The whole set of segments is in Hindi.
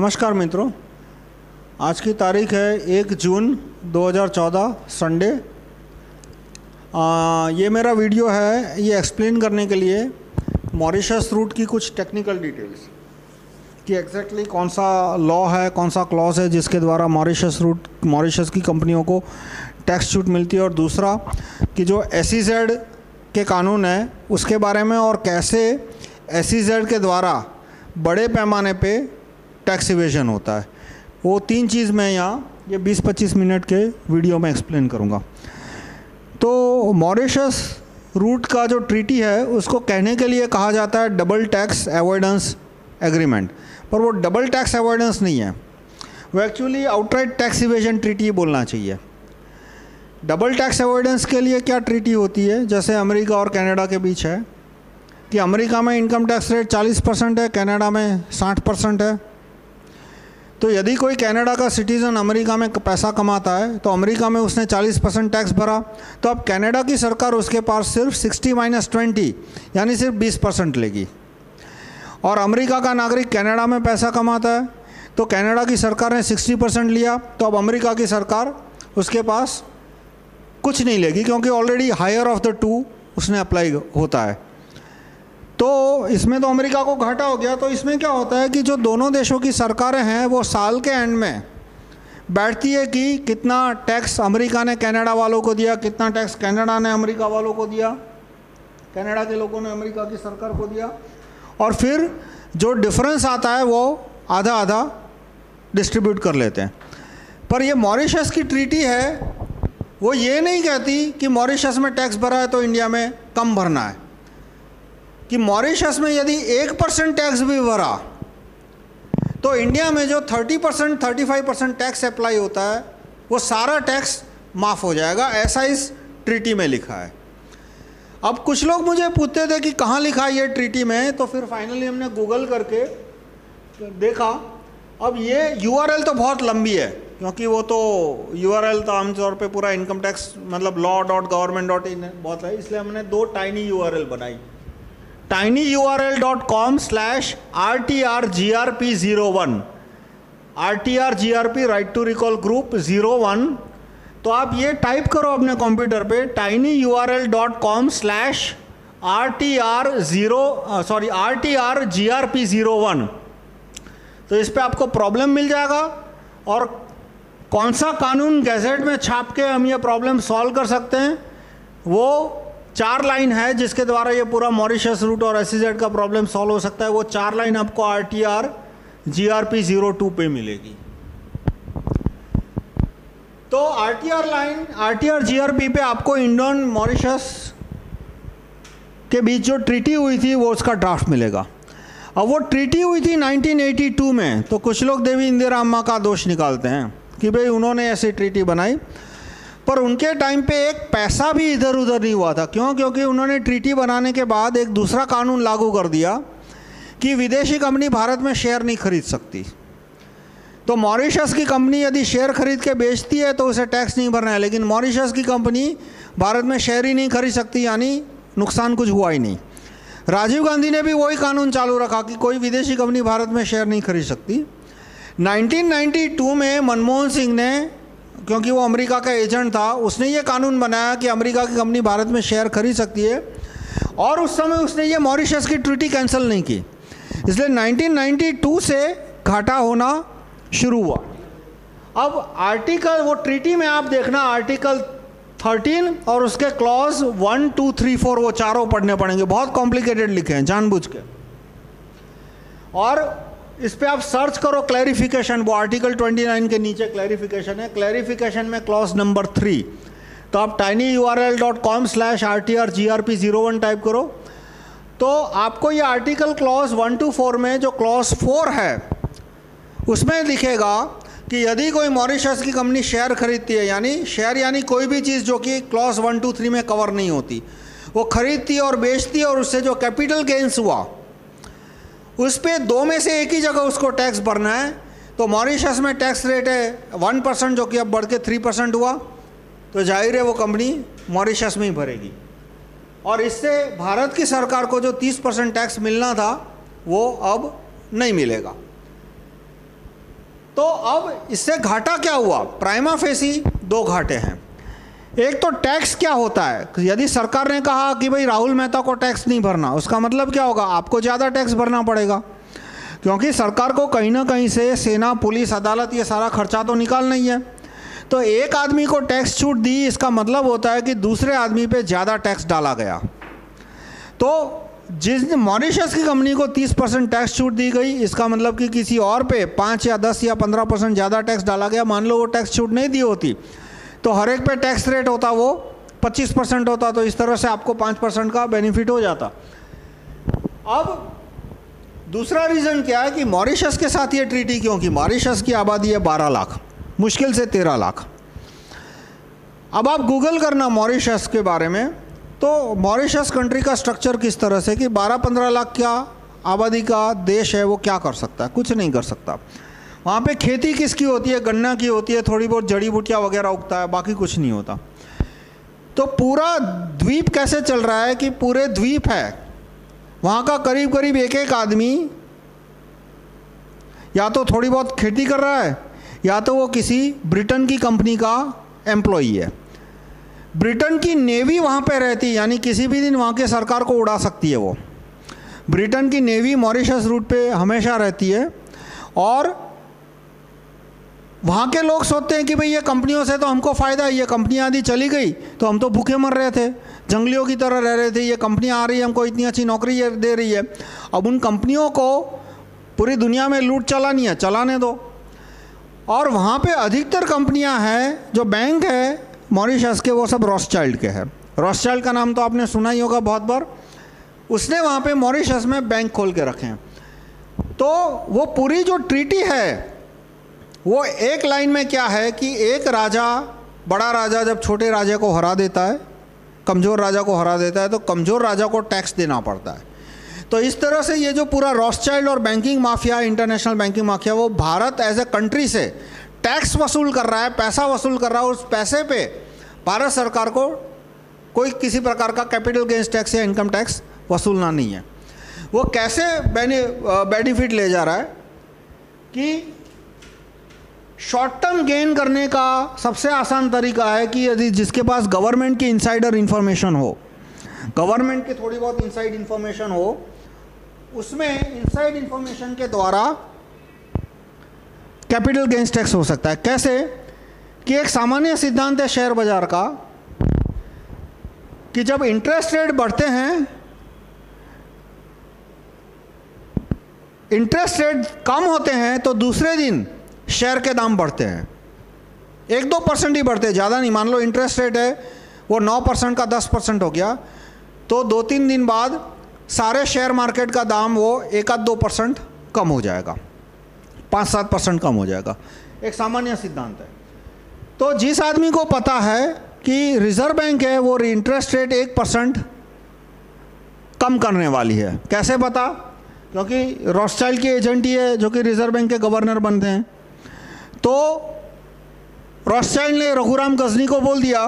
नमस्कार मित्रों, आज की तारीख है एक जून 2014 संडे। ये मेरा वीडियो है, ये एक्सप्लेन करने के लिए मॉरिशस रूट की कुछ टेक्निकल डिटेल्स कि एग्जैक्टली कौन सा लॉ है, कौन सा क्लॉज है जिसके द्वारा मॉरिशस रूट मॉरिशस की कंपनियों को टैक्स छूट मिलती है। और दूसरा कि जो एस e के कानून है, उसके बारे में और कैसे एस e के द्वारा बड़े पैमाने पे टैक्स इवेजन होता है। वो तीन चीज़ मैं यहाँ, ये 20-25 मिनट के वीडियो में एक्सप्लेन करूँगा। तो मॉरिशस रूट का जो ट्रीटी है, उसको कहने के लिए कहा जाता है डबल टैक्स अवॉइडेंस एग्रीमेंट पर वो डबल टैक्स अवॉइडेंस नहीं है। वो actually outright tax evasion treaty बोलना चाहिए। डबल टैक्स अवॉइडेंस के लिए क्या ट्रीटी होती है? जैसे अमेरिका और कनाडा के बीच है कि अमेरिका में इनकम टैक्स रेट 40 परसेंट है, कनाडा में 60 परसेंट है। तो यदि कोई कनाडा का सिटीज़न अमेरिका में पैसा कमाता है तो अमेरिका में उसने 40 परसेंट टैक्स भरा। तो अब कनाडा की सरकार उसके पास सिर्फ़ 60 माइनस ट्वेंटी, यानी सिर्फ़ 20 परसेंट लेगी। और अमेरिका का नागरिक कनाडा में पैसा कमाता है तो कनाडा की सरकार ने 60 परसेंट लिया तो अब अमेरिका की सरकार उसके पास कुछ नहीं लेगी, क्योंकि already higher of the two उसने अप्लाई होता है। तो इसमें तो अमेरिका को घाटा हो गया तो इसमें क्या होता है कि जो दोनों देशों की सरकारें हैं, वो साल के एंड में बैठती है कि कितना टैक्स अमेरिका ने कनाडा वालों को दिया, कितना टैक्स कनाडा ने अमेरिका वालों को दिया, कनाडा के लोगों ने अमेरिका की सरकार को दिया। और फिर जो डिफरेंस आता है, वो आधा आधा डिस्ट्रीब्यूट कर लेते हैं। पर ये मॉरिशस की ट्रीटी है, वो ये नहीं कहती कि मॉरिशस में टैक्स भरा है तो इंडिया में कम भरना है। कि मॉरिशस में यदि एक परसेंट टैक्स भी भरा तो इंडिया में जो thirty percent, thirty five percent tax apply होता है, वो सारा टैक्स माफ़ हो जाएगा, ऐसा इस ट्रीटी में लिखा है। अब कुछ लोग मुझे पूछते थे कि कहाँ लिखा है ये ट्रीटी में तो फिर फाइनली हमने गूगल करके देखा। अब ये यूआरएल तो बहुत लंबी है, क्योंकि वो तो यू आर एल तो आमतौर पे पूरा इनकम टैक्स मतलब law dot government dot in बहुत है, इसलिए हमने दो टाइनी यू बनाई। tinyurl.com slash rtrgrp01 rtrgrp right to recall group zero one तो आप ये टाइप करो अपने कंप्यूटर पे tiny U R L dot com slash R T R zero sorry R T R G R P zero one तो इस पर आपको प्रॉब्लम मिल जाएगा और कौन सा कानून गैजेट में छाप के हम ये प्रॉब्लम सॉल्व कर सकते हैं, वो चार लाइन है जिसके द्वारा ये पूरा मॉरिशस रूट और एस का प्रॉब्लम सॉल्व हो सकता है। वो चार लाइन आपको R T R G R P zero two पे मिलेगी। तो R T R line R T R G R P पे आपको इंडोन मॉरिशस के बीच जो ट्रीटी हुई थी, वो उसका ड्राफ्ट मिलेगा। अब वो ट्रीटी हुई थी 1982 में तो कुछ लोग देवी इंदिरा अम्मा का दोष निकालते हैं कि भाई उन्होंने ऐसी ट्रीटी बनाई। पर उनके टाइम पे एक पैसा भी इधर उधर नहीं हुआ था। क्यों? क्योंकि उन्होंने ट्रीटी बनाने के बाद एक दूसरा कानून लागू कर दिया कि विदेशी कंपनी भारत में शेयर नहीं खरीद सकती। तो मॉरिशस की कंपनी यदि शेयर खरीद के बेचती है तो उसे टैक्स नहीं भरना है। लेकिन मॉरिशस की कंपनी भारत में शेयर ही नहीं खरीद सकती, यानी नुकसान कुछ हुआ ही नहीं। राजीव गांधी ने भी वही कानून चालू रखा कि कोई विदेशी कंपनी भारत में शेयर नहीं खरीद सकती। 1992 में मनमोहन सिंह ने क्योंकि वो अमेरिका का एजेंट था, उसने ये कानून बनाया कि अमेरिका की कंपनी भारत में शेयर खरीद सकती है और उस समय उसने ये मॉरिशस की ट्रिटी कैंसिल नहीं की। इसलिए 1992 से घाटा होना शुरू हुआ। अब आर्टिकल, वो ट्रीटी में आप देखना, आर्टिकल 13 और उसके clause one, two, three, four, वो चारों पढ़ने पड़ेंगे। बहुत कॉम्प्लिकेटेड लिखे हैं, जानबूझ के। और इस पर आप सर्च करो क्लैरिफिकेशन वो आर्टिकल 29 के नीचे क्लैरिफिकेशन है। क्लैरिफिकेशन में क्लॉज नंबर थ्री तो आप tiny U R L dot com slash R T R G R P zero one type करो। तो आपको ये article clause one two four में जो क्लॉज फोर है, उसमें लिखेगा कि यदि कोई मॉरिशस की कंपनी शेयर खरीदती है, यानी शेयर यानी कोई भी चीज़ जो कि क्लॉज वन टू थ्री में कवर नहीं होती, वो खरीदती और बेचती है और उससे जो कैपिटल गेंस हुआ उस पर दो में से एक ही जगह उसको टैक्स भरना है। तो मॉरिशस में टैक्स रेट है वन परसेंट जो कि अब बढ़ के थ्री परसेंट हुआ। तो ज़ाहिर है वो कंपनी मॉरिशस में ही भरेगी। और इससे भारत की सरकार को जो तीस परसेंट टैक्स मिलना था, वो अब नहीं मिलेगा। तो अब इससे घाटा क्या हुआ? प्राइमा फेसी दो घाटे हैं। एक तो टैक्स क्या होता है? यदि सरकार ने कहा कि भाई राहुल मेहता को टैक्स नहीं भरना, उसका मतलब क्या होगा? आपको ज़्यादा टैक्स भरना पड़ेगा। क्योंकि सरकार को कहीं ना कहीं से सेना, पुलिस, अदालत ये सारा खर्चा तो निकालना ही है। तो एक आदमी को टैक्स छूट दी, इसका मतलब होता है कि दूसरे आदमी पे ज़्यादा टैक्स डाला गया। तो जिस मॉरिशस की कंपनी को 30 परसेंट टैक्स छूट दी गई, इसका मतलब कि किसी और पे पाँच या दस या पंद्रह परसेंट ज़्यादा टैक्स डाला गया। मान लो वो टैक्स छूट नहीं दी होती। तो हर एक पे टैक्स रेट होता वो 25 परसेंट होता तो इस तरह से आपको 5 परसेंट का बेनिफिट हो जाता। अब दूसरा रीज़न क्या है कि मॉरिशस के साथ ये ट्रीटी क्यों की? मॉरिशस की आबादी है 12 लाख, मुश्किल से 13 लाख। अब आप गूगल करना मॉरिशस के बारे में तो मॉरिशस कंट्री का स्ट्रक्चर किस तरह से कि 12-15 लाख क्या आबादी का देश है, वो क्या कर सकता है? कुछ नहीं कर सकता। वहाँ पे खेती किसकी होती है? गन्ना की होती है, थोड़ी बहुत जड़ी बूटियाँ वगैरह उगता है, बाकी कुछ नहीं होता। तो पूरा द्वीप कैसे चल रहा है कि पूरे द्वीप है? वहाँ का करीब करीब एक एक आदमी या तो थोड़ी बहुत खेती कर रहा है, या तो वो किसी ब्रिटेन की कंपनी का एम्प्लॉई है। ब्रिटेन की नेवी वहाँ पे रहती है, यानी किसी भी दिन वहाँ के सरकार को उड़ा सकती है वो। ब्रिटेन की नेवी मॉरिशस रूट पे हमेशा रहती है और वहाँ के लोग सोचते हैं कि भाई ये कंपनियों से तो हमको फ़ायदा है, ये कंपनियाँ आदि चली गई तो हम तो भूखे मर रहे थे, जंगलियों की तरह रह रहे थे, ये कंपनियाँ आ रही है, हमको इतनी अच्छी नौकरी दे रही है। अब उन कंपनियों को पूरी दुनिया में लूट चलानी है, चलाने दो। और वहाँ पे अधिकतर कंपनियाँ हैं, जो बैंक है, मॉरिशस के, वो सब रॉस चाइल्ड के हैं। रॉस चाइल्ड का नाम तो आपने सुना ही होगा बहुत बार। उसने वहाँ पे मॉरिशस में बैंक खोल के रखे हैं। तो वो पूरी जो ट्रीटी है वो एक लाइन में क्या है कि एक राजा, बड़ा राजा जब छोटे राजा को हरा देता है, कमज़ोर राजा को हरा देता है तो कमज़ोर राजा को टैक्स देना पड़ता है। तो इस तरह से ये जो पूरा रॉसचाइल्ड और banking mafia international banking mafia वो भारत एज ए कंट्री से टैक्स वसूल कर रहा है, पैसा वसूल कर रहा है, उस पैसे पे भारत सरकार को कोई किसी प्रकार का कैपिटल गेंस टैक्स या इनकम टैक्स वसूलना नहीं है। वो कैसे बेनिफिट ले जा रहा है कि शॉर्ट टर्म गेन करने का सबसे आसान तरीका है कि यदि जिसके पास गवर्नमेंट की इनसाइडर इंफॉर्मेशन हो गवर्नमेंट की थोड़ी बहुत इनसाइड इन्फॉर्मेशन हो, उसमें इनसाइड इन्फॉर्मेशन के द्वारा कैपिटल गेंस टैक्स हो सकता है। कैसे? कि एक सामान्य सिद्धांत है शेयर बाज़ार का, कि जब इंटरेस्ट रेट बढ़ते हैं इंटरेस्ट रेट कम होते हैं तो दूसरे दिन शेयर के दाम बढ़ते हैं। एक दो परसेंट ही बढ़ते हैं, ज़्यादा नहीं। मान लो इंटरेस्ट रेट है, वो नौ परसेंट का दस परसेंट हो गया। तो दो तीन दिन बाद सारे शेयर मार्केट का दाम वो एक आध दो परसेंट कम हो जाएगा। पाँच सात परसेंट कम हो जाएगा। एक सामान्य सिद्धांत है। तो जिस आदमी को पता है कि रिज़र्व बैंक है, वो इंटरेस्ट रेट एक परसेंट कम करने वाली है। कैसे पता? क्योंकि रॉस्टाइल की एजेंट ही है, जो कि रिज़र्व बैंक के गवर्नर बनते हैं। तो रॉस्टाइल ने रघुराम गजनी को बोल दिया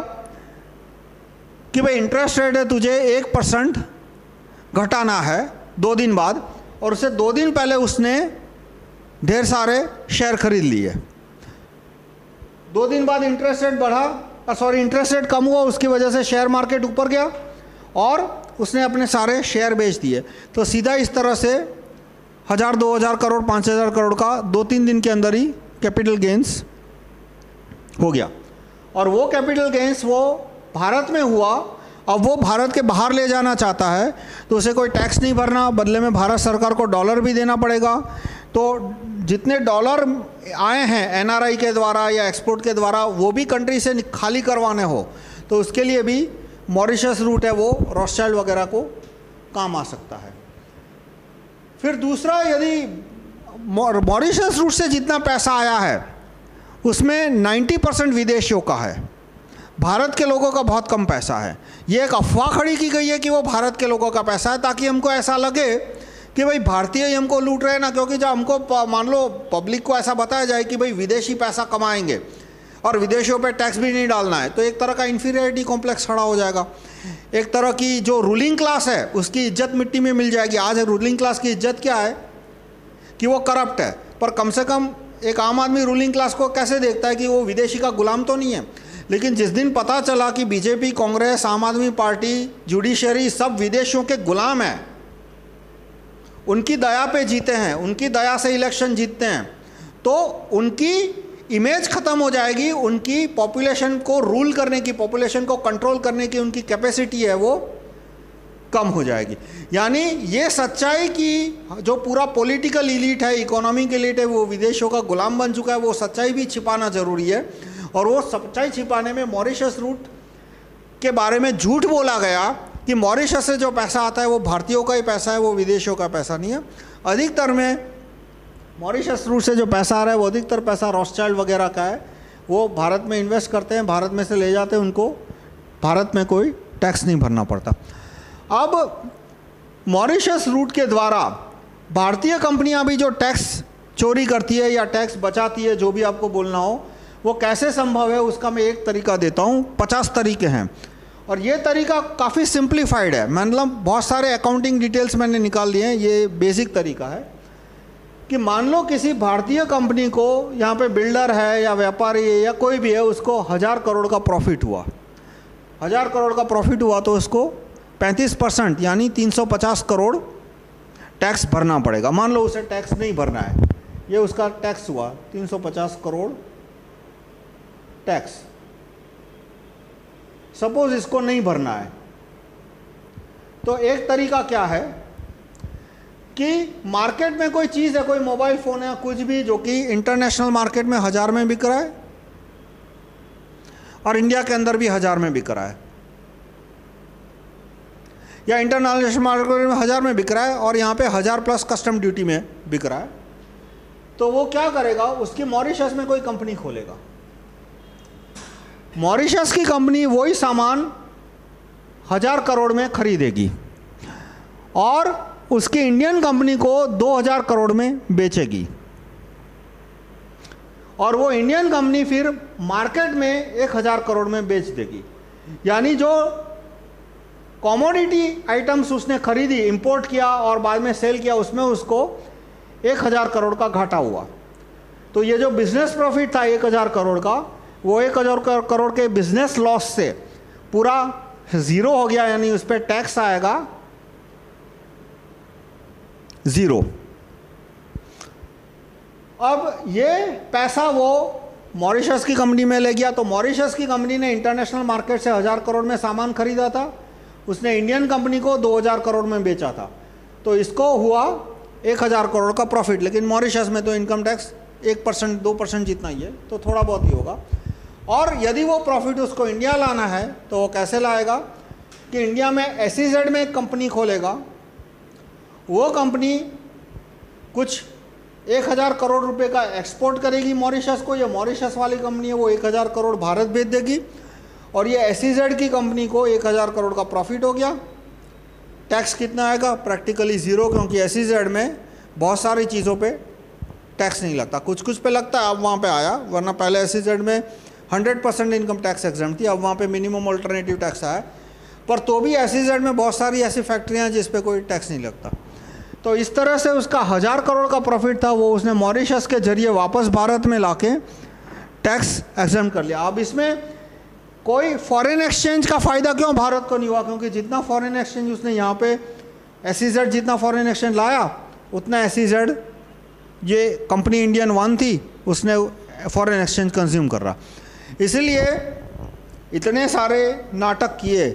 कि भाई इंटरेस्ट रेट है तुझे एक परसेंट घटाना है दो दिन बाद और उससे दो दिन पहले उसने ढेर सारे शेयर खरीद लिए। दो दिन बाद इंटरेस्ट रेट बढ़ा सॉरी इंटरेस्ट रेट कम हुआ, उसकी वजह से शेयर मार्केट ऊपर गया और उसने अपने सारे शेयर बेच दिए। तो सीधा इस तरह से हज़ार, दो हज़ार करोड़, पाँच हज़ार करोड़ का दो तीन दिन के अंदर ही कैपिटल गेंस हो गया। और वो कैपिटल गेंस वो भारत में हुआ। अब वो भारत के बाहर ले जाना चाहता है तो उसे कोई टैक्स नहीं भरना। बदले में भारत सरकार को डॉलर भी देना पड़ेगा। तो जितने डॉलर आए हैं एनआरआई के द्वारा या एक्सपोर्ट के द्वारा, वो भी कंट्री से खाली करवाने हो। तो उसके लिए भी मॉरिशस रूट है वो रॉस्टाइल्ड वगैरह को काम आ सकता है। फिर दूसरा, यदि मॉरिशस रूट से जितना पैसा आया है, उसमें 90 परसेंट विदेशियों का है। भारत के लोगों का बहुत कम पैसा है। ये एक अफवाह खड़ी की गई है कि वो भारत के लोगों का पैसा है, ताकि हमको ऐसा लगे कि भाई भारतीय ही हमको लूट रहे हैं ना, क्योंकि जब हमको मान लो पब्लिक को ऐसा बताया जाए कि भाई विदेशी पैसा कमाएँगे और विदेशियों पे टैक्स भी नहीं डालना है तो एक तरह का इन्फीरियरिटी कॉम्प्लेक्स खड़ा हो जाएगा। एक तरह की जो रूलिंग क्लास है, उसकी इज़्ज़त मिट्टी में मिल जाएगी। आज रूलिंग क्लास की इज़्ज़त क्या है? कि वो करप्ट है। पर कम से कम एक आम आदमी रूलिंग क्लास को कैसे देखता है कि वो विदेशी का गुलाम तो नहीं है? लेकिन जिस दिन पता चला कि बीजेपी कांग्रेस, आम आदमी पार्टी जुडिशरी सब विदेशियों के गुलाम हैं, उनकी दया पे जीते हैं, उनकी दया से इलेक्शन जीतते हैं तो उनकी इमेज ख़त्म हो जाएगी, उनकी पॉपुलेशन को रूल करने की पॉपुलेशन को कंट्रोल करने की, उनकी कैपेसिटी है वो कम हो जाएगी। यानी ये सच्चाई की जो पूरा पॉलिटिकल इलीट है इकोनॉमिक इलीट है, वो विदेशों का गुलाम बन चुका है, वो सच्चाई भी छिपाना ज़रूरी है। और वो सच्चाई छिपाने में मॉरिशस रूट के बारे में झूठ बोला गया कि मॉरिशस से जो पैसा आता है, वो भारतीयों का ही पैसा है, वो विदेशों का पैसा नहीं है। अधिकतर में मॉरिशस रूट से जो पैसा आ रहा है, वो अधिकतर पैसा रॉसचाइल्ड वगैरह का है। वो भारत में इन्वेस्ट करते हैं, भारत में से ले जाते हैं, उनको भारत में कोई टैक्स नहीं भरना पड़ता। अब मॉरिशस रूट के द्वारा भारतीय कंपनियाँ भी जो टैक्स चोरी करती है या टैक्स बचाती है, जो भी आपको बोलना हो, वो कैसे संभव है, उसका मैं एक तरीका देता हूँ। पचास तरीके हैं। और ये तरीका काफ़ी सिंप्लीफाइड है। मतलब बहुत सारे अकाउंटिंग डिटेल्स मैंने निकाल दिए हैं, ये बेसिक तरीका है। कि मान लो किसी भारतीय कंपनी को यहाँ पे बिल्डर है या व्यापारी है या कोई भी है, उसको हज़ार करोड़ का प्रॉफिट हुआ। हज़ार करोड़ का प्रॉफिट हुआ तो उसको 35 परसेंट, यानी 350 करोड़ टैक्स भरना पड़ेगा। मान लो उसे टैक्स नहीं भरना है। ये उसका टैक्स हुआ 350 करोड़ टैक्स। सपोज़ इसको नहीं भरना है तो एक तरीका क्या है कि मार्केट में कोई चीज़ है, कोई मोबाइल फ़ोन है कुछ भी जो कि इंटरनेशनल मार्केट में हज़ार में बिक रहा है और इंडिया के अंदर भी हज़ार में बिक रहा है। या इंटरनेशनल मार्केट में हज़ार में बिक रहा है और यहाँ पे हज़ार प्लस कस्टम ड्यूटी में बिक रहा है तो वो क्या करेगा? उसकी मॉरिशस में कोई कंपनी खोलेगा। मॉरिशस की कंपनी वही सामान हज़ार करोड़ में खरीदेगी और उसकी इंडियन कंपनी को 2000 करोड़ में बेचेगी। और वो इंडियन कंपनी फिर मार्केट में 1000 करोड़ में बेच देगी। यानी जो कॉमोडिटी आइटम्स उसने खरीदी इंपोर्ट किया और बाद में सेल किया, उसमें उसको 1000 करोड़ का घाटा हुआ। तो ये जो बिज़नेस प्रॉफिट था 1000 करोड़ का, वो 1000 करोड़ के बिज़नेस लॉस से पूरा ज़ीरो हो गया, यानी उस पर टैक्स आएगा ज़ीरो अब ये पैसा वो मॉरिशस की कंपनी में ले गया तो मॉरिशस की कंपनी ने इंटरनेशनल मार्केट से हज़ार करोड़ में सामान खरीदा था। उसने इंडियन कंपनी को 2000 करोड़ में बेचा था। तो इसको हुआ 1000 करोड़ का प्रॉफिट लेकिन मॉरिशस में तो इनकम टैक्स एक परसेंट, दो परसेंट जितना ही है तो थोड़ा बहुत ही होगा। और यदि वो प्रॉफिट उसको इंडिया लाना है तो वो कैसे लाएगा कि इंडिया में एस में एक कंपनी खोलेगा। वो कंपनी कुछ एक हज़ार करोड़ रुपए का एक्सपोर्ट करेगी मॉरिशस को। या मॉरिशस वाली कंपनी है, वो एक हज़ार करोड़ भारत भेज देगी। और ये एस की कंपनी को एक हज़ार करोड़ का प्रॉफिट हो गया। टैक्स कितना आएगा? प्रैक्टिकली ज़ीरो क्योंकि एस में बहुत सारी चीज़ों पे टैक्स नहीं लगता। कुछ कुछ पे लगता है, अब वहाँ पे आया, वरना पहले एस में hundred percent income tax exempt थी, अब वहाँ पे मिनिमम ऑल्टरनेटिव टैक्स आया। पर तो भी एस में बहुत सारी ऐसी फैक्ट्रियाँ हैं जिस पे कोई टैक्स नहीं लगता। तो इस तरह से उसका हज़ार करोड़ का प्रॉफिट था, वो उसने मॉरिशस के ज़रिए वापस भारत में लाके टैक्स एग्ज़ाम कर लिया। अब इसमें कोई फॉरेन एक्सचेंज का फ़ायदा क्यों भारत को नहीं हुआ? क्योंकि जितना फॉरेन एक्सचेंज उसने यहाँ पे एस जितना फॉरेन एक्सचेंज लाया, उतना एस ये कंपनी इंडियन वन थी, उसने फॉरेन एक्सचेंज कंज्यूम कर। रहा इसलिए इतने सारे नाटक किए।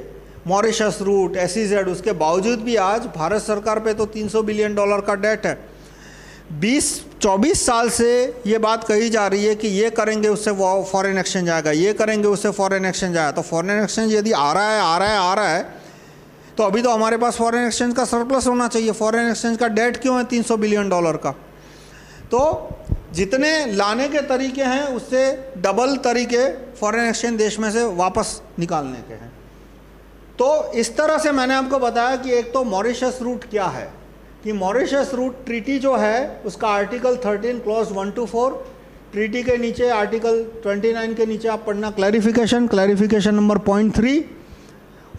मॉरिशस रूट एस उसके बावजूद भी आज भारत सरकार पे तो 300 बिलियन डॉलर का डेट है। 20-24 साल से ये बात कही जा रही है कि ये करेंगे, उससे फॉरेन एक्सचेंज आएगा, ये करेंगे, उससे फॉरेन एक्सचेंज आएगा तो फॉरेन एक्सचेंज यदि आ रहा है, आ रहा है, आ रहा है तो अभी तो हमारे पास फॉरेन एक्सचेंज का सरप्लस होना चाहिए। फॉरेन एक्सचेंज का डेट क्यों है? 300 बिलियन डॉलर का। तो जितने लाने के तरीके हैं, उससे डबल तरीके फॉरेन एक्सचेंज देश में से वापस निकालने के हैं। तो इस तरह से मैंने आपको बताया कि एक तो मॉरिशस रूट क्या है? कि मॉरिशस रूट ट्रीटी जो है, उसका article 13 clause one two four treaty के नीचे, आर्टिकल 29 के नीचे आप पढ़ना। Clarification clarification number point three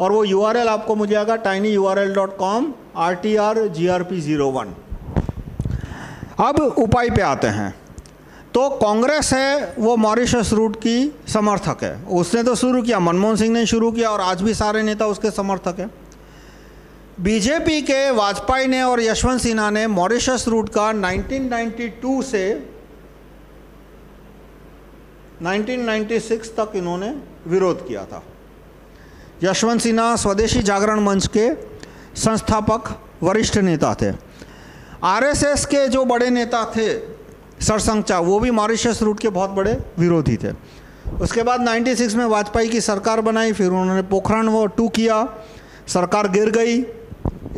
और वो यूआरएल आपको मुझे आएगा tiny U R L dot com R T R G R P zero one अब उपाय पे आते हैं। तो कांग्रेस है, वो मॉरिशस रूट की समर्थक है। उसने तो शुरू किया, मनमोहन सिंह ने शुरू किया, और आज भी सारे नेता उसके समर्थक हैं। बीजेपी के वाजपेयी ने और यशवंत सिन्हा ने मॉरिशस रूट का 1992 से 1996 तक इन्होंने विरोध किया था। यशवंत सिन्हा स्वदेशी जागरण मंच के संस्थापक, वरिष्ठ नेता थे। आरएसएस के जो बड़े नेता थे सरसंघचा वो भी मॉरिशस रूट के बहुत बड़े विरोधी थे। उसके बाद 96 में वाजपेयी की सरकार बनाई, फिर उन्होंने पोखरण वो टू किया, सरकार गिर गई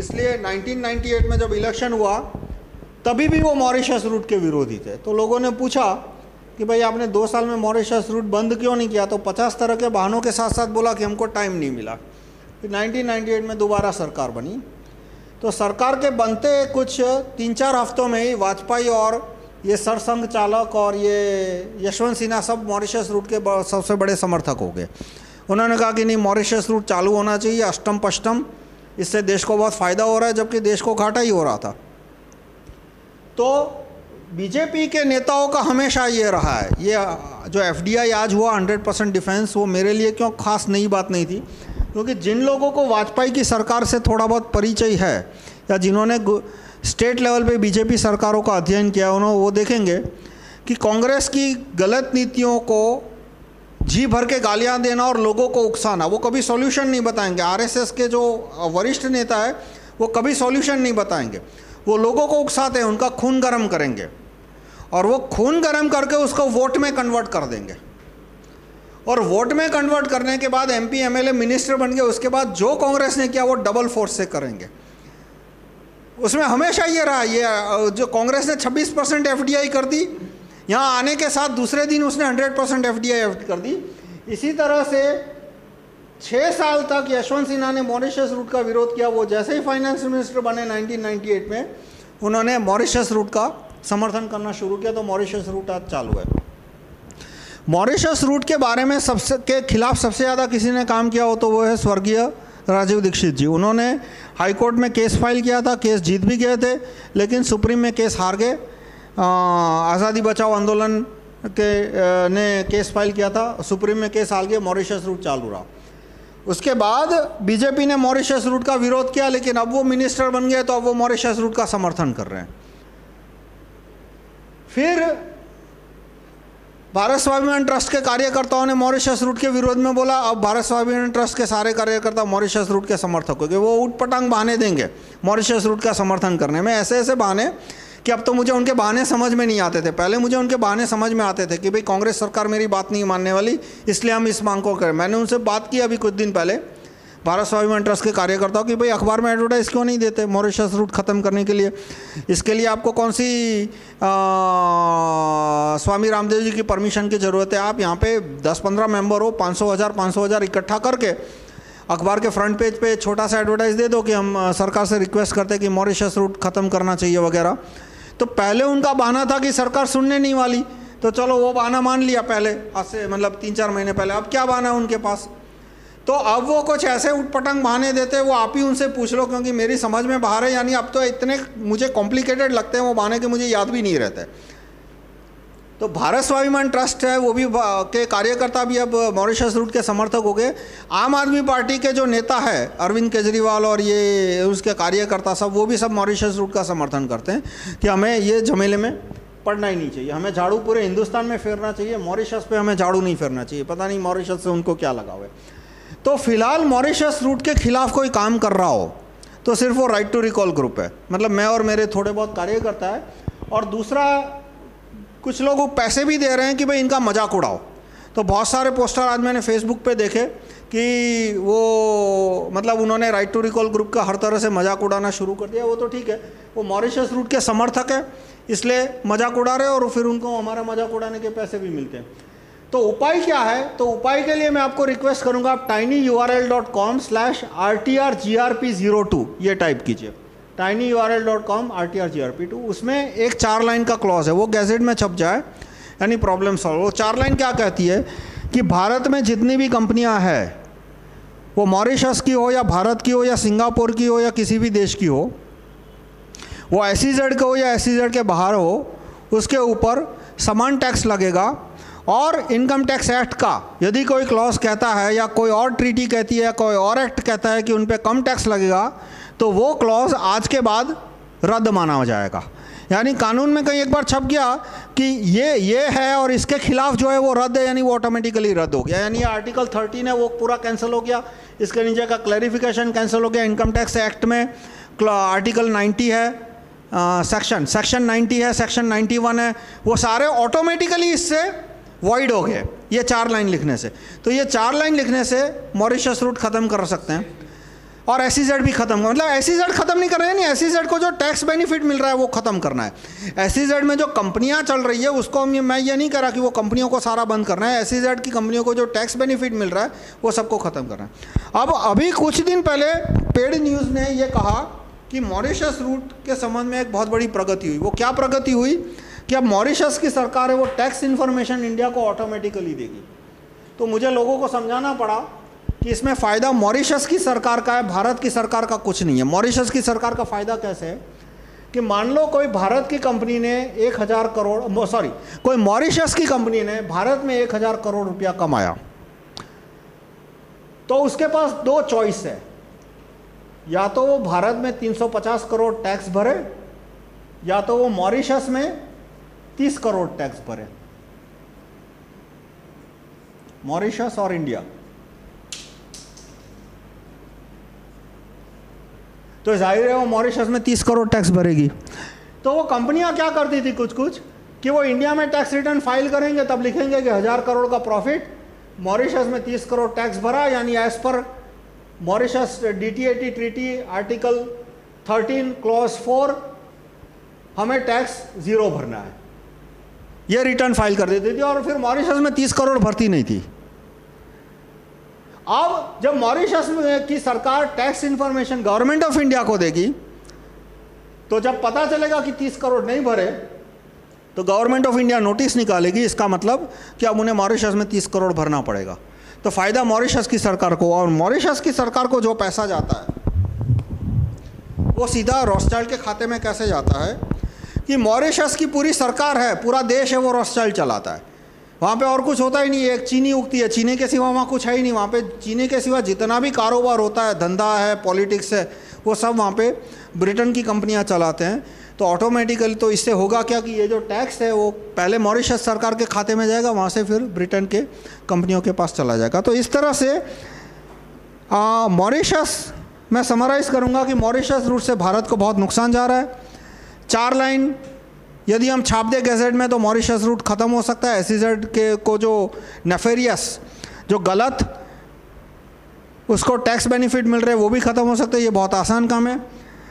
इसलिए 1998 में जब इलेक्शन हुआ, तभी भी वो मॉरिशस रूट के विरोधी थे। तो लोगों ने पूछा कि भाई, आपने दो साल में मॉरिशस रूट बंद क्यों नहीं किया? तो पचास तरह के बहानों के साथ साथ बोला कि हमको टाइम नहीं मिला। फिर 1998 में दोबारा सरकार बनी। तो सरकार के बनते कुछ तीन चार हफ्तों में ही वाजपेयी और ये सरसंघ चालक और ये यशवंत सिन्हा सब मॉरिशस रूट के सबसे बड़े समर्थक हो गए। उन्होंने कहा कि नहीं, मॉरिशस रूट चालू होना चाहिए, अष्टम पष्टम। इससे देश को बहुत फ़ायदा हो रहा है, जबकि देश को घाटा ही हो रहा था। तो बीजेपी के नेताओं का हमेशा ये रहा है। ये, जो एफडीआई आज हुआ 100 परसेंट डिफेंस वो मेरे लिए क्यों खास नई बात नहीं थी? क्योंकि जिन लोगों को वाजपेयी की सरकार से थोड़ा बहुत परिचय है, या जिन्होंने स्टेट लेवल पे बीजेपी सरकारों का अध्ययन किया उन्होंने वो देखेंगे कि कांग्रेस की गलत नीतियों को जी भर के गालियाँ देना और लोगों को उकसाना, वो कभी सॉल्यूशन नहीं बताएँगे। आरएसएस के जो वरिष्ठ नेता है, वो कभी सॉल्यूशन नहीं बताएँगे। वो लोगों को उकसाते हैं, उनका खून गर्म करेंगे और वो खून गर्म करके उसको वोट में कन्वर्ट कर देंगे। और वोट में कन्वर्ट करने के बाद एमपी एमएलए मिनिस्टर बन गए, उसके बाद जो कांग्रेस ने किया, वो डबल फोर्स से करेंगे। उसमें हमेशा ये रहा, ये जो कांग्रेस ने 26 परसेंट एफ़ कर दी यहाँ आने के साथ दूसरे दिन उसने 100 परसेंट एफ़ कर दी। इसी तरह से छः साल तक यशवंत सिन्हा ने मॉरिशस रूट का विरोध किया। वो जैसे ही फाइनेंस मिनिस्टर बने 1998 में, उन्होंने मॉरिशस रूट का समर्थन करना शुरू किया तो मॉरिशस रूट आज चालू है। मॉरिशस रूट के बारे में सबसे, के खिलाफ सबसे ज़्यादा किसी ने काम किया हो तो वो है स्वर्गीय राजीव दीक्षित जी। उन्होंने हाईकोर्ट में केस फ़ाइल किया था, केस जीत भी गए थे, लेकिन सुप्रीम में केस हार गए। आज़ादी बचाओ आंदोलन के ने केस फ़ाइल किया था, सुप्रीम में केस हार गया मॉरिशस रूट चालू रहा। उसके बाद बीजेपी ने मॉरिशस रूट का विरोध किया, लेकिन अब वो मिनिस्टर बन गए तो अब वो मॉरिशस रूट का समर्थन कर रहे हैं। फिर भारत स्वाभिमान ट्रस्ट के कार्यकर्ताओं ने मॉरिशस रूट के विरोध में बोला, अब भारत स्वाभिमान ट्रस्ट के सारे कार्यकर्ता मॉरिशस रूट के समर्थक हो गए वो उठपटांग बहाने देंगे मॉरिशस रूट का समर्थन करने में। ऐसे ऐसे बहाने कि अब तो मुझे उनके बहाने समझ में नहीं आते थे। पहले मुझे उनके बहाने समझ में आते थे कि भाई कांग्रेस सरकार मेरी बात नहीं मानने वाली इसलिए हम इस मांग को करें। मैंने उनसे बात की अभी कुछ दिन पहले भारत स्वाभिमान ट्रस्ट के कार्यकर्ताओं की भाई अखबार में एडवर्टाइज क्यों नहीं देते मॉरिशस रूट ख़त्म करने के लिए? इसके लिए आपको कौन सी आ, स्वामी रामदेव जी की परमिशन की ज़रूरत है? आप यहाँ पे 10-15 मेंबर हो 500 हज़ार पाँच हज़ार इकट्ठा करके अखबार के फ्रंट पेज पे छोटा सा एडवर्टाइज दे दो कि हम सरकार से रिक्वेस्ट करते हैं कि मॉरिशस रूट ख़त्म करना चाहिए वगैरह। तो पहले उनका बहाना था कि सरकार सुनने नहीं वाली। तो चलो वो बहाना मान लिया पहले, आज से मतलब तीन चार महीने पहले। अब क्या बहाना है उनके पास? तो अब वो कुछ ऐसे उठपटंग बहाने देते वो आप ही उनसे पूछ लो, क्योंकि मेरी समझ में बाहर है, यानी अब तो इतने मुझे कॉम्प्लिकेटेड लगते हैं वो बहाने के मुझे याद भी नहीं रहते तो भारत स्वाभिमान ट्रस्ट है, वो भी के कार्यकर्ता भी अब मॉरिशस रूट के समर्थक हो गए। आम आदमी पार्टी के जो नेता है, अरविंद केजरीवाल और ये उसके कार्यकर्ता सब, वो भी सब मॉरिशस रूट का समर्थन करते हैं कि हमें ये झमेले में पड़ना ही नहीं चाहिए। हमें झाड़ू पूरे हिंदुस्तान में फेरना चाहिए, मॉरिशस पे हमें झाड़ू नहीं फेरना चाहिए। पता नहीं मॉरिशस से उनको क्या लगा हुआ है। तो फ़िलहाल मॉरिशस रूट के खिलाफ कोई काम कर रहा हो तो सिर्फ़ वो राइट टू रिकॉल ग्रुप है। मतलब मैं और मेरे थोड़े बहुत कार्यकर्ता है, और दूसरा कुछ लोग वो पैसे भी दे रहे हैं कि भाई इनका मज़ाक उड़ाओ। तो बहुत सारे पोस्टर आज मैंने फेसबुक पे देखे कि वो मतलब उन्होंने राइट टू रिकॉल ग्रुप का हर तरह से मज़ाक उड़ाना शुरू कर दिया। वो तो ठीक है, वो मॉरिशस रूट के समर्थक है, इसलिए मज़ाक उड़ा रहे और फिर उनको हमारा मज़ाक उड़ाने के पैसे भी मिलते हैं। तो उपाय क्या है? तो उपाय के लिए मैं आपको रिक्वेस्ट करूँगा, आप tiny U R L dot com slash R T R G R P zero two ये टाइप कीजिए। Tiny U R L dot com R T R G R P two उसमें एक चार लाइन का क्लॉज है, वो गैजेट में छप जाए यानी प्रॉब्लम सॉल्व वो चार लाइन क्या कहती है कि भारत में जितनी भी कंपनियाँ हैं, वो मॉरिशस की हो या भारत की हो या सिंगापुर की हो या किसी भी देश की हो, वो एस जेड के हो या एस जेड के बाहर हो, उसके ऊपर समान टैक्स लगेगा और इनकम टैक्स एक्ट का, यदि कोई क्लॉज कहता है या कोई और ट्रीटी कहती है कोई और एक्ट कहता है कि उन पर कम टैक्स लगेगा तो वो क्लॉज आज के बाद रद्द माना जाएगा। यानी कानून में कहीं एक बार छप गया कि ये ये है और इसके खिलाफ जो है वो रद्द है, यानी वो ऑटोमेटिकली रद्द हो गया। यानी आर्टिकल थर्टीन है, वो पूरा कैंसिल हो गया। इसके नीचे का क्लैरिफिकेशन कैंसिल हो गया। इनकम टैक्स एक्ट में आर्टिकल 90 है सेक्शन सेक्शन 90 है सेक्शन 91 है, वो सारे ऑटोमेटिकली इससे वॉइड हो गए। ये चार लाइन लिखने से। तो ये चार लाइन लिखने से मॉरिशस रूट ख़त्म कर सकते हैं। और एस e भी खत्म मतलब एस e खत्म नहीं कर रहे हैं, नहीं एस e को जो टैक्स बेनिफिट मिल रहा है वो खत्म करना है। एस में जो कंपनियाँ चल रही है, उसको हम मैं ये नहीं कह रहा कि वो कंपनियों को सारा बंद करना है। एस की कंपनियों को जो टैक्स बेनिफिट मिल रहा है, वो सबको ख़त्म करना है। अब अभी कुछ दिन पहले पेड न्यूज़ ने ये कहा कि मॉरिशस रूट के संबंध में एक बहुत बड़ी प्रगति हुई। वो क्या प्रगति हुई? कि अब मॉरिशस की सरकार है, वो टैक्स इन्फॉर्मेशन इंडिया को ऑटोमेटिकली देगी। तो मुझे लोगों को समझाना पड़ा कि इसमें फ़ायदा मॉरिशस की सरकार का है, भारत की सरकार का कुछ नहीं है। मॉरिशस की सरकार का फ़ायदा कैसे है? कि मान लो कोई भारत की कंपनी ने एक हज़ार करोड़ सॉरी कोई मॉरिशस की कंपनी ने भारत में एक हज़ार करोड़ रुपया कमाया। तो उसके पास दो चॉइस है। या तो वो भारत में 350 करोड़ टैक्स भरे, या तो वो मॉरिशस में 30 करोड़ टैक्स भरे। मॉरिशस और इंडिया। तो ज़ाहिर है वो मॉरिशस में तीस करोड़ टैक्स भरेगी। तो वो कंपनियाँ क्या करती थी कुछ कुछ कि वो इंडिया में टैक्स रिटर्न फ़ाइल करेंगे, तब लिखेंगे कि हज़ार करोड़ का प्रॉफिट मॉरिशस में तीस करोड़ टैक्स भरा, यानी एज पर Mauritius D treaty article thirteen clause four हमें टैक्स ज़ीरो भरना है। ये रिटर्न फ़ाइल कर देती थी और फिर मॉरिशस में तीस करोड़ भरती नहीं थी। अब जब मॉरिशस की सरकार tax information government of India को देगी तो जब पता चलेगा कि 30 करोड़ नहीं भरे तो गवर्नमेंट ऑफ़ इंडिया नोटिस निकालेगी, इसका मतलब कि अब उन्हें मॉरिशस में 30 करोड़ भरना पड़ेगा। तो फ़ायदा मॉरिशस की सरकार को, और मॉरिशस की सरकार को जो पैसा जाता है, वो सीधा रॉस्टाइल के खाते में कैसे जाता है कि मॉरिशस की पूरी सरकार है, पूरा देश है, वो रॉस्टाइल चलाता है। वहाँ पे और कुछ होता ही नहीं, एक चीनी उगती है, चीनी के सिवा वहाँ कुछ है ही नहीं। वहाँ पे चीनी के सिवा जितना भी कारोबार होता है, धंधा है, पॉलिटिक्स है, वो सब वहाँ पे ब्रिटेन की कंपनियाँ चलाते हैं। तो ऑटोमेटिकली तो इससे होगा क्या कि ये जो टैक्स है, वो पहले मॉरिशस सरकार के खाते में जाएगा, वहाँ से फिर ब्रिटेन के कंपनियों के पास चला जाएगा। तो इस तरह से मॉरिशस, मैं समराइज़ करूँगा कि मॉरिशस रूट से भारत को बहुत नुकसान जा रहा है। चार लाइन यदि हम छाप दें गैजेट में तो मॉरिशस रूट ख़त्म हो सकता है एस के को जो नेफेरियस जो गलत, उसको टैक्स बेनिफिट मिल रहे हैं, वो भी ख़त्म हो सकते है, ये बहुत आसान काम है।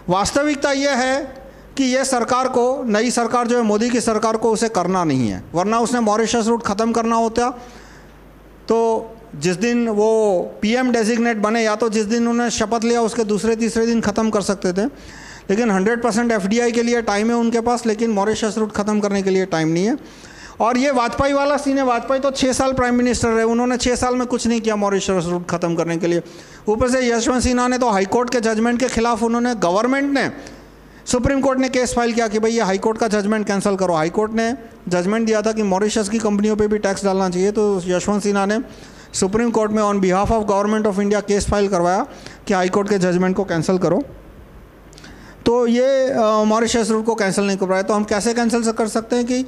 वास्तविकता यह है कि ये सरकार को, नई सरकार जो है, मोदी की सरकार को उसे करना नहीं है, वरना उसने मॉरिशस रूट ख़त्म करना होता। तो जिस दिन वो पीएम डेजिग्नेट बने, या तो जिस दिन उन्होंने शपथ लिया, उसके दूसरे तीसरे दिन ख़त्म कर सकते थे। लेकिन 100 परसेंट एफ़ के लिए टाइम है उनके पास, लेकिन मॉरिशस रूट ख़त्म करने के लिए टाइम नहीं है। और ये वाजपेयी वाला सीन है, वाजपेयी तो छः साल प्राइम मिनिस्टर रहे, उन्होंने छः साल में कुछ नहीं किया मॉरिशस रूट ख़त्म करने के लिए। ऊपर से यशवंत सिन्हा ने तो हाईकोर्ट के जजमेंट के खिलाफ उन्होंने गवर्नमेंट ने सुप्रीम कोर्ट ने केस फ़ाइल किया कि भाई ये हाई कोर्ट का जजमेंट कैंसिल करो। हाई कोर्ट ने जजमेंट दिया था कि मॉरिशस की कंपनियों पे भी टैक्स डालना चाहिए तो यशवंत सिन्हा ने सुप्रीम कोर्ट में on behalf of government of India case file करवाया कि हाई कोर्ट के जजमेंट को कैंसिल करो। तो ये मॉरिशस रूट को कैंसिल नहीं कर पाए तो हम कैसे कैंसिल कर सकते हैं कि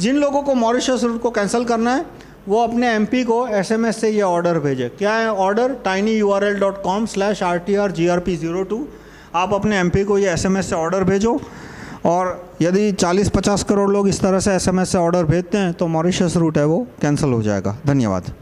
जिन लोगों को मॉरिशस रूट को कैंसिल करना है, वो अपने एमपी को एसएमएस से ये ऑर्डर भेजे। क्या है order tiny U R L dot com slash R T R G R P zero two आप अपने एमपी को ये एसएमएस से ऑर्डर भेजो और यदि 40-50 करोड़ लोग इस तरह से एसएमएस से ऑर्डर भेजते हैं तो मॉरिशस रूट है वो कैंसिल हो जाएगा। धन्यवाद।